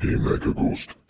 Hey, Mecha Ghost.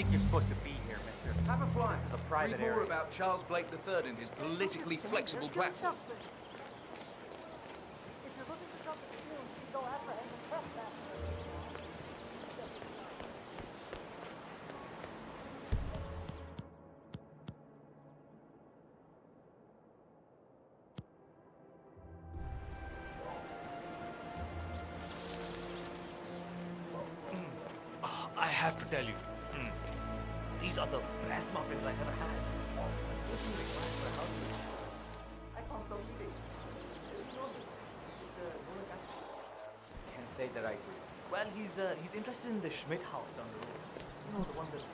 Think you're supposed to be here, mister. Have a fly. The private Read more area. about Charles Blake III and his politically flexible platform. I have to tell you, these are the best muffins I've ever had. Can't say that I agree. Well, he's uh, he's interested in the Schmidt house down the road. You know, the one that's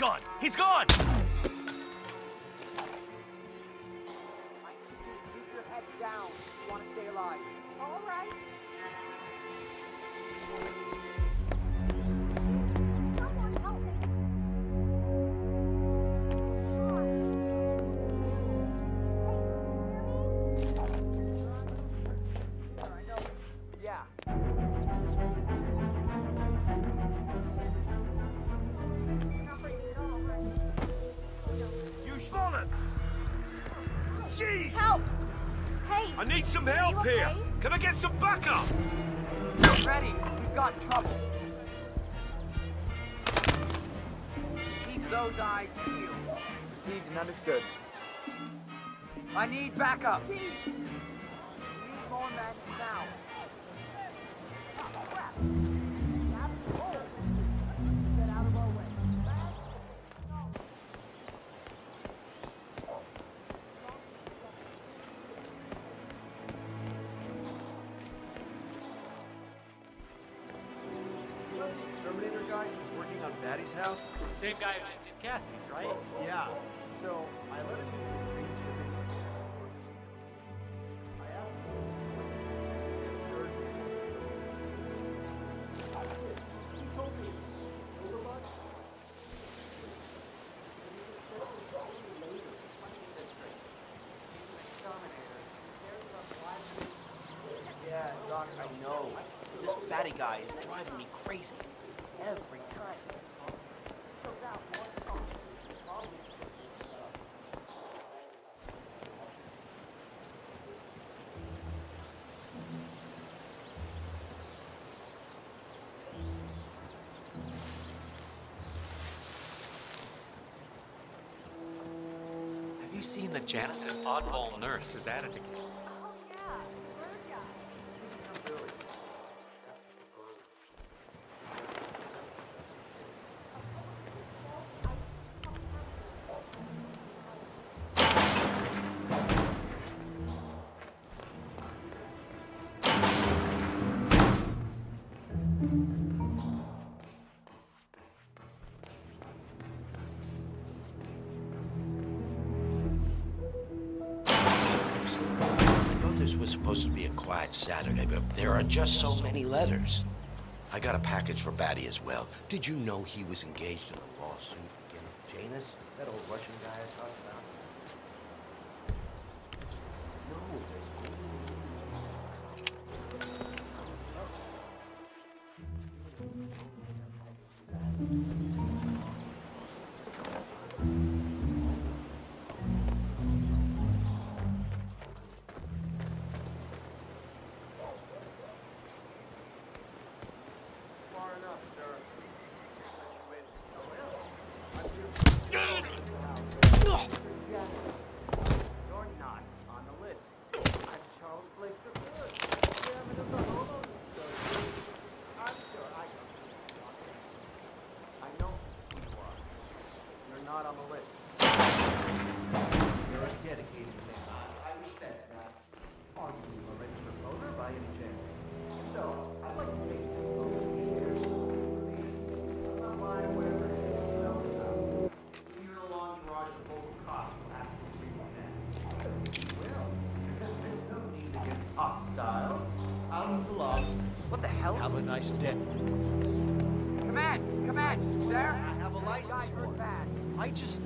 gone! He's gone! Your head down you want to stay alive. All right. I need some help okay? here. Can I get some backup? Ready. We've got trouble. Keep those eyes peeled. Received and understood. I need backup. Chief. We need more men now. Oh, his house. Same guy who just did Kathy, right? Yeah. So I live in seen that Janus's oddball nurse is at it again? that Saturday, but there are just so many letters. I got a package for Batty as well. Did you know he was engaged nice day. Command! Command! sir. I have a license for it. I just...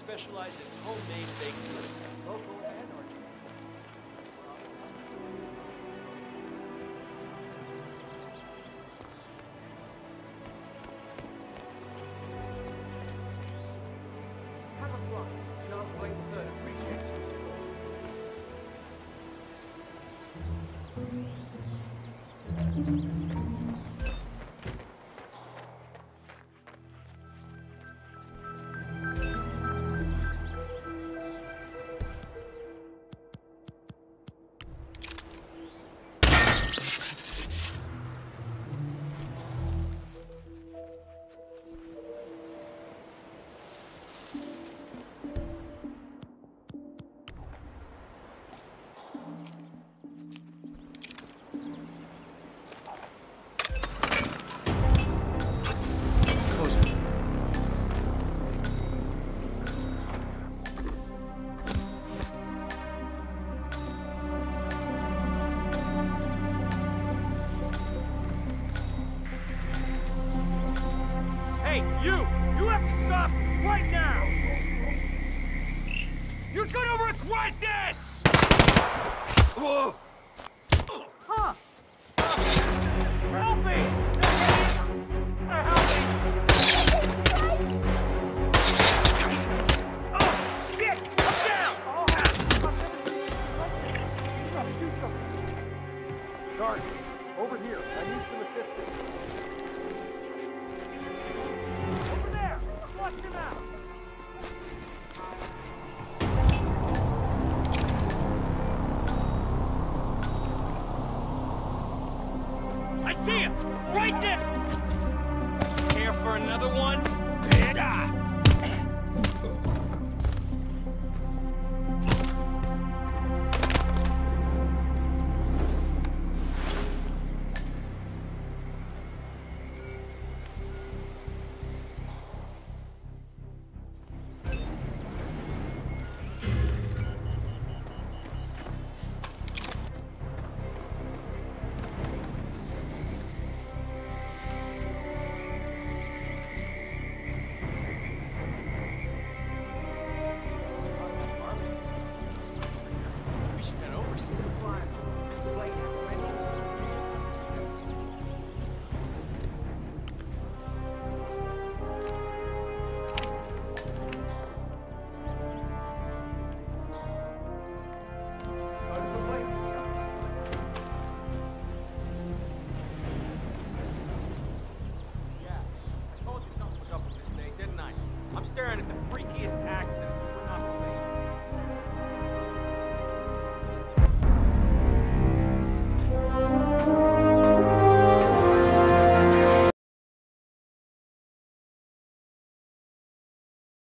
Specialize in homemade baked goods. Local and organic. see him! Right there! Care for another one? And I...